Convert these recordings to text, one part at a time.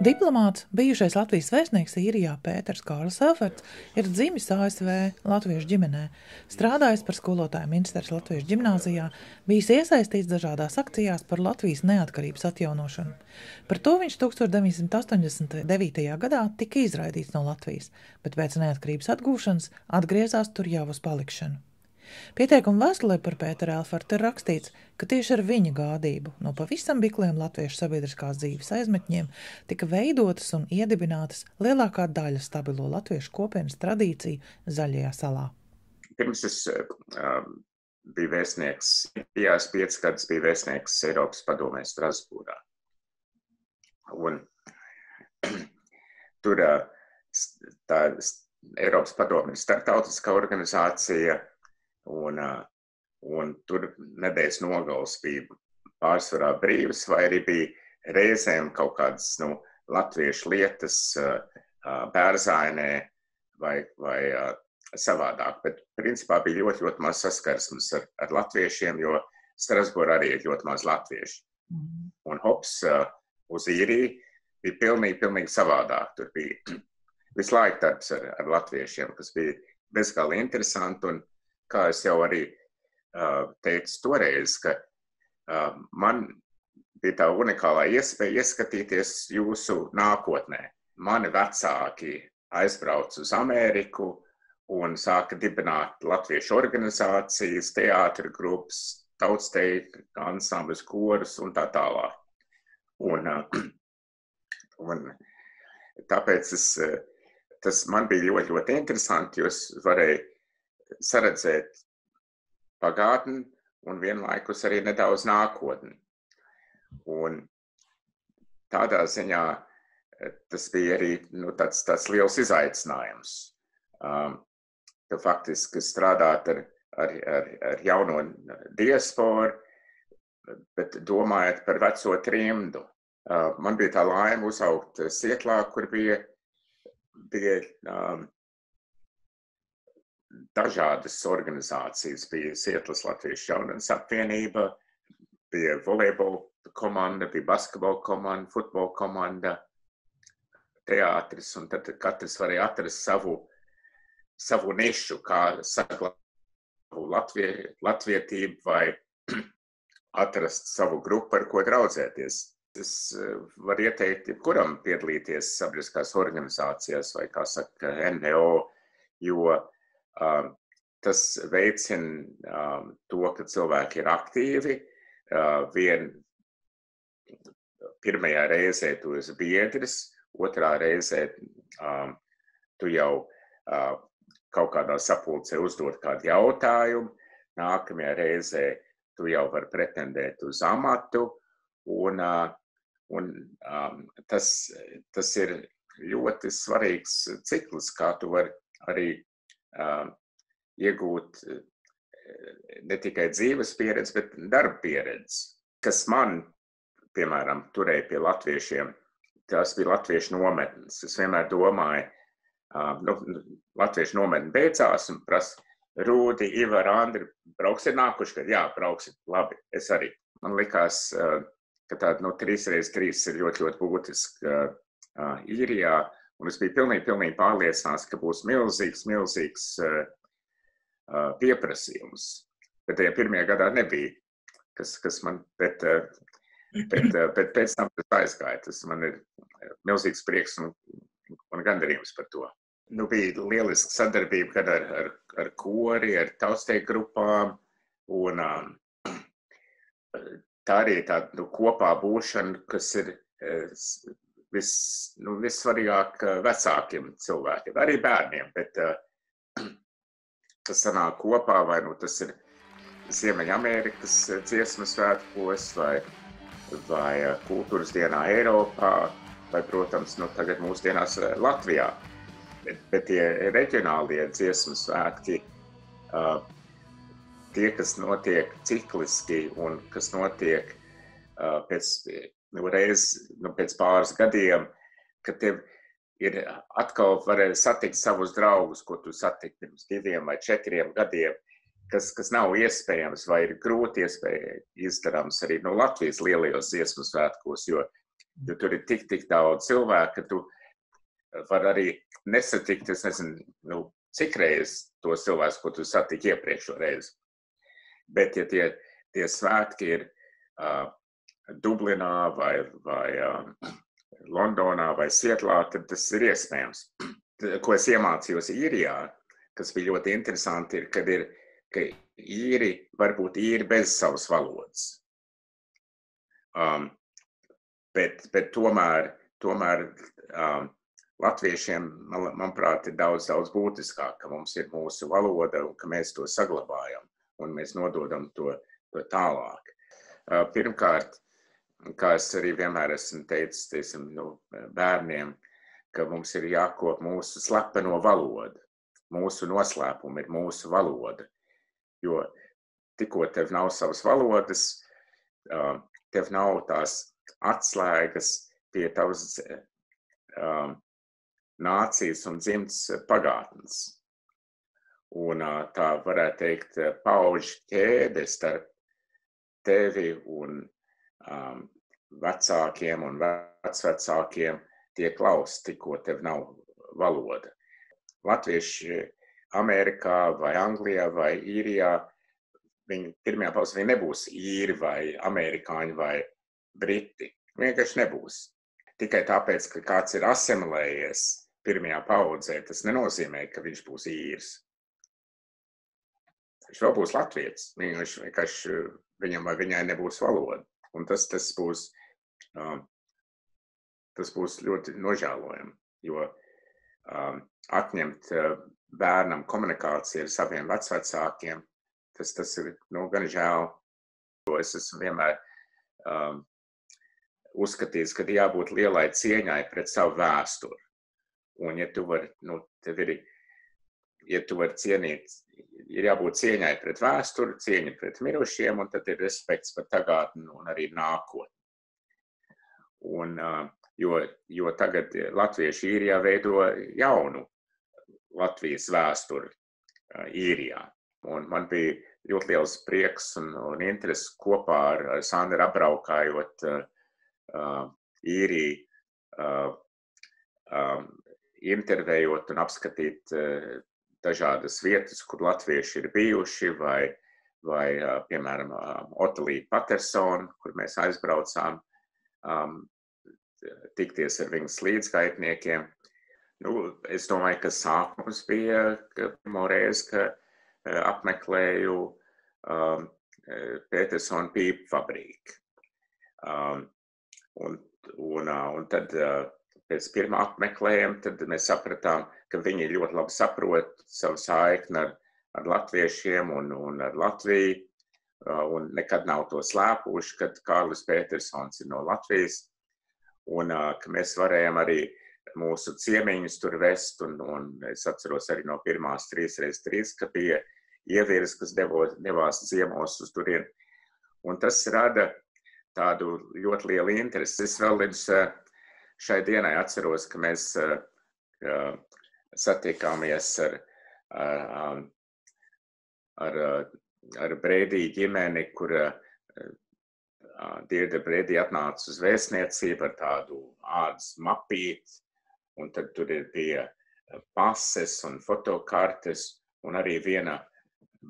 Diplomāts, bijušais Latvijas vēstnieks īrijā Pēters Kārls Elferts, ir dzimis ASV Latviešu ģimenē, strādājis par skolotāju ministrs Latviešu ģimnāzijā, bijis iesaistīts dažādās akcijās par Latvijas neatkarības atjaunošanu. Par to viņš 1989. gadā tika izraidīts no Latvijas, bet pēc neatkarības atgūšanas atgriezās tur jau uz palikšanu. Pieteikuma vēstulē par Pēteru Elfartu ir rakstīts, ka tieši ar viņa gādību no pavisam bikliem latviešu sabiedriskās dzīves aizmetņiem tika veidotas un iedibinātas lielākā daļa stabilo latviešu kopienas tradīciju Zaļajā salā. Pirms es um, biju vēstnieks, jā, es piecas gadus biju vēstnieks Eiropas padomē Strasbūrā. Un tur tā Eiropas padome ir startautiska organizācija, Un, un tur nedēļas nogals bija pārsvarā brīvs, vai arī bija reizēm kaut kādas nu, latviešu lietas bērzainē vai, vai savādāk. Bet principā bija ļoti, ļoti maz saskarsmes ar, ar latviešiem, jo Strasbūrā arī ir ļoti maz latviešu. Mm. Un hops uz īriju bija pilnīgi, pilnīgi savādāk. Tur bija visu laiku darbs ar, ar latviešiem, kas bija bezgalīgi interesanti. Un, kā es jau arī uh, teicu toreiz, ka uh, man bija tā unikālā iespēja ieskatīties jūsu nākotnē. Mani vecāki aizbrauca uz Ameriku un sāka dibināt latviešu organizācijas, teātris grupas, tautsteika, ansambļus, korus un tā tālāk. Un, un tāpēc es, tas man bija ļoti, ļoti interesanti, jo es varēju saredzēt pagātni un vienlaikus arī nedaudz nākotni. Un tādā ziņā eh, tas bija arī nu, tāds, tāds liels izaicinājums. Um, faktiski strādāt ar, ar, ar, ar jauno diasporu, bet domājot par veco trimdu. Uh, man bija tā laime uzaugt Sietlā, kur bija, bija um, dažādas organizācijas. Bija Sietlas Latvijas jaunas apvienība, bija volejbola komanda, bija basketbola komanda, futbola komanda, teātris, un tad katrs varēja atrast savu, savu nišu, kā saglabāt latvie, latvietību vai atrast savu grupu, ar ko draudzēties. Es eh, varu ieteikt, kuram piedalīties sabiedriskās organizācijās vai, kā saka, NVO, jo Um, tas veicina to, ka cilvēki ir aktīvi. Vien pirmajā reizē tu esi biedrs, otrā reizē tu jau kaut kādā sapulcē uzdod kādu jautājumu, nākamajā reizē tu jau vari pretendēt uz amatu, un, un tas, tas ir ļoti svarīgs cikls, kā tu vari arī iegūt ne tikai dzīves pieredzi, bet darba pieredzi, kas man, piemēram, turēja pie latviešiem. Tas bija latviešu nometnes. Es vienmēr domāju, uh, nu, latviešu nometne beidzās un prasa, Rūdi, Ivar, Andri, brauksit nākuši, kad jā, brauksit, labi, es arī. Man likās, uh, ka tāda, nu, trīs reizes trīs ir ļoti, ļoti būtiska uh, īrijā, un es biju pilnīgi, pilnīgi pārliecināts, ka būs milzīgs, milzīgs uh, pieprasījums. Bet tajā pirmajā gadā nebija, kas, kas man, bet, bet, bet pēc tam tas aizgāja. Tas man ir milzīgs prieks un, un gandarījums par to. Nu, bija lieliska sadarbība gan ar, ar, ar kori, ar tausteiku grupām, un tā arī tā nu, kopā būšana, kas ir vis, nu, vissvarīgāk vecākiem cilvēkiem, arī bērniem, bet kas sanāk kopā, vai nu tas ir Ziemeļamerikas eh, dziesmu svētkos, vai, vai eh, kultūras dienā Eiropā, vai, protams, nu, tagad mūsdienās eh, Latvijā. Bet, bet tie reģionālie dziesmu svētki, tie, kas notiek cikliski un kas notiek pēc, nu, reiz, nu, pēc pāris gadiem, kad tev ir atkal varēja satikt savus draugus, ko tu satiki pirms diviem vai četriem gadiem, kas, kas nav iespējams vai ir grūti izdarāms arī no Latvijas lielajos dziesmu svētkos, jo Jo tur ir tik, tik daudz cilvēku, ka tu vari arī nesatikt, es nezinu, nu, cik reizes tos cilvēkus, ko tu satiki iepriekšo reizi. Bet, ja tie, tie svētki ir uh, Dublinā vai, vai uh, Londonā vai Sietlā, tad tas ir iespējams. Ko es iemācījos īrijā, kas bija ļoti interesanti, ir, kad ir, ka īri var būt īri bez savas valodas. Um, bet, bet tomēr, tomēr um, latviešiem, man, manuprāt, ir daudz, daudz būtiskāk, ka mums ir mūsu valoda un ka mēs to saglabājam un mēs nododam to, to tālāk. Uh, pirmkārt, kā es arī vienmēr esmu teicis tiesim, nu, bērniem, ka mums ir jākop mūsu slepeno valodu. Mūsu noslēpumi ir mūsu valoda. Jo tikko tev nav savas valodas, tev nav tās atslēgas pie tavas nācijas un dzimts pagātnes. Un tā varētu teikt, pauģi ķēde starp tevi un um, vecākiem un vecvecākiem tiek klausts, tikko tev nav valoda. Latvieši Amerikā vai Anglijā vai Īrijā, viņi pirmajā viņi nebūs īri vai amerikāņi vai briti. Vienkārši nebūs. Tikai tāpēc, ka kāds ir asimilējies pirmajā paudzē, tas nenozīmē, ka viņš būs īrs. Viņš vēl būs latviečs. Viņš vienkārši viņam vai viņai nebūs valoda. Un tas, tas, būs, um, tas būs ļoti nožēlojami, jo um, atņemt uh, bērnam komunikāciju ar saviem vecākiem, tas, tas ir nu, gan žēl. Es esmu vienmēr um, uzskatījis, ka jābūt lielai cieņai pret savu vēsturi. Un, ja tu vari, nu, tev ir, ja tu vari cienīt ir jābūt cieņai pret vēsturi, cieņa pret mirušiem, un tad ir respekts par tagadni un arī nākotni. Un, jo, jo tagad Latvieši īrijā veido jaunu Latvijas vēsturi īrijā. Un man bija ļoti liels prieks un, un interesi kopā ar, ar Sandru apbraukājot uh, īriju, uh, um, intervējot un apskatīt uh, dažādas vietas, kur latvieši ir bijuši, vai, vai piemēram, Otelija Patersona, kur mēs aizbraucām, um, tikties ar viņas līdzgaitniekiem. Nu, es domāju, ka sākums bija pirmo reizi, ka apmeklēju um, Petersona pīpu fabriku. Um, un, un, un tad pēc pirmā apmeklējuma, tad mēs sapratām, ka viņi ļoti labi saprot savu saikni ar, ar latviešiem un, un ar Latviju, un nekad nav to slēpuši, kad Kārlis Petersons ir no Latvijas, un ka mēs varējām arī mūsu ciemiņus tur vest, un, un es atceros arī no pirmās trīs reizes trīs, ka bija ievieris, kas devo, devās ciemos uz turien, un tas rada tādu ļoti lielu interesi. Es vēl līdz šai dienai atceros, ka mēs uh, satikāmies ar, ar, ar, ar Brēdiju ģimeni, kur Dieda Brēdī atnāca uz vēstniecību ar tādu ādas mapīti, un tad tur bija pases un fotokartes, un arī viena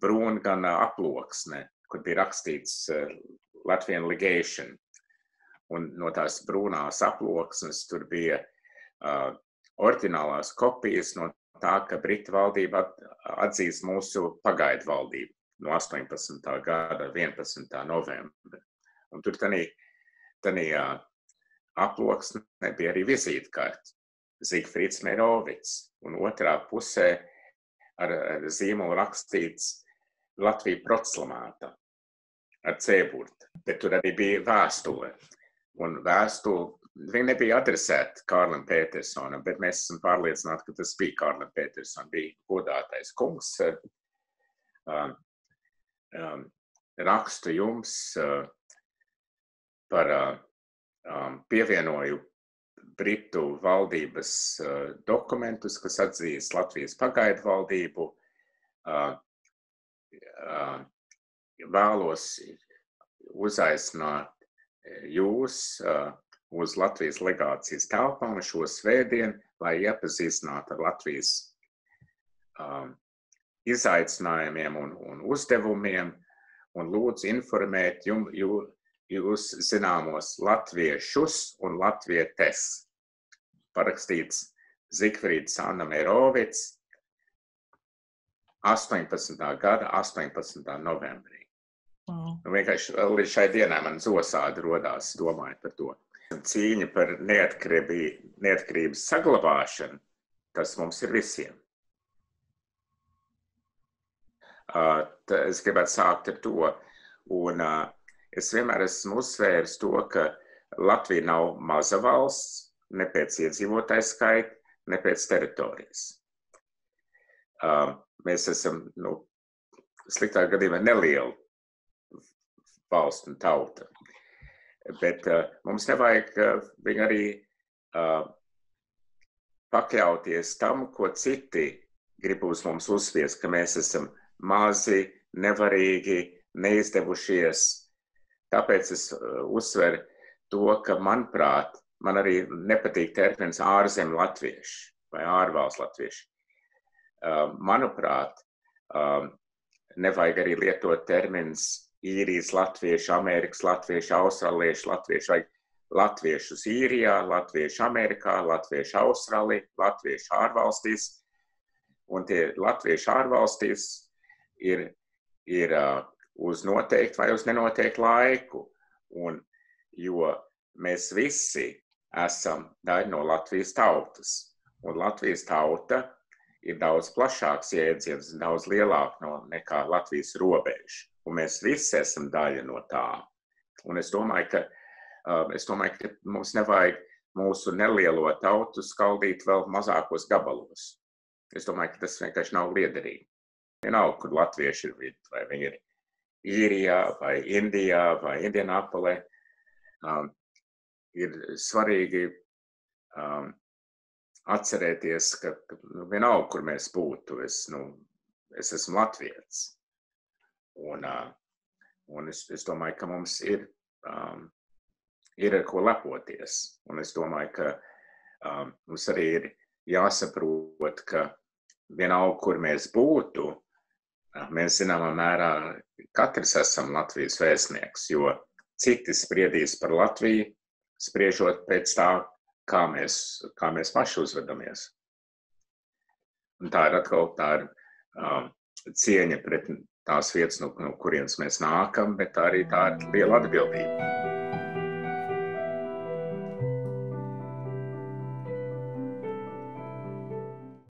brūngana aploksne, kur bija rakstīts Latvian Legation. Un no tās brūnās aploksnes tur bija uh, oriģinālās kopijas no tā, ka Brita valdība atzīst mūsu pagaidu valdību no 18. gada 11. novembra. Un tur tādā uh, aploksnē bija arī vizītkārta Zigfrīds Merovits, un otrā pusē ar, ar zīmolu rakstīts Latvija proclamēta ar cēburtu, bet tur arī bija vēstule un vēstuli. Viņa nebija adresēta Kārlim Petersonam, bet mēs esam pārliecināti, ka tas bija Kārlim Petersonam, bija godātais kungs. Um, um, rakstu jums uh, par uh, um, pievienoju Britu valdības uh, dokumentus, kas atzīst Latvijas pagaidu valdību. Uh, uh, vēlos uzaicināt jūs uz Latvijas legācijas telpām šo svētdienu, lai iepazīstinātu ar Latvijas um, izaicinājumiem un, un uzdevumiem, un lūdzu informēt jum, jū, jūs zināmos latviešus un latvietes. Parakstīts Zikfrīds Anna Mērovics 18. gada 18. novembrī. Nu, vienkārši vēl līdz šai dienai man zosādi rodās domājot par to. Cīņa par neatkarības saglabāšanu, tas mums ir visiem. Uh, es gribētu sākt ar to. Un, uh, es vienmēr esmu uzsvērs to, ka Latvija nav maza valsts, ne pēc iedzīvotāju skaita, ne pēc teritorijas. Uh, mēs esam nu, sliktā gadījumā neliela valsts un tauta. Bet uh, mums nevajag uh, viņu arī uh, pakļauties tam, ko citi grib uz mums uzspiest, ka mēs esam mazi, nevarīgi, neizdevušies. Tāpēc es uzsveru to, ka, manuprāt, man arī nepatīk termins ārzem latvieši vai ārvalsts latvieši. Manuprāt, nevajag arī lietot termins īrijas latvieši, Amerikas latvieši, austrālieši, latvieši vai latviešus īrijā, latvieši Amerikā, latvieši Austrālijā, latvieši ārvalstīs. Un tie latvieši ārvalstīs ir, ir uz noteiktu vai uz nenoteiktu laiku. Un, jo mēs visi esam daļa no Latvijas tautas. Un Latvijas tauta ir daudz plašāks jēdziens, daudz lielāks no, nekā Latvijas robeža un mēs visi esam daļa no tā. Un es domāju, ka, uh, es domāju, ka mums nevajag mūsu nelielo tautu skaldīt vēl mazākos gabalos. Es domāju, ka tas vienkārši nav liederīgi. Vienalga, kur latvieši ir, vai viņi ir Īrijā, vai Indijā, vai Indianapolē, um, ir svarīgi um, atcerēties, ka nu, vienalga, kur mēs būtu, es, nu, es esmu latviečs. Un, un es, es domāju, ka mums ir, um, ir ar ko lepoties. Un es domāju, ka um, mums arī ir jāsaprot, ka vienalga, kur mēs būtu, mēs zināmā mērā katrs esam Latvijas vēstnieks, jo citi spriedīs par Latviju, spriežot pēc tā, kā mēs, kā mēs paši uzvedamies. Un tā ir atkal tā ir, um, cieņa pret tās vietas, no, no kurienes mēs nākam, bet arī tā ir liela atbildība.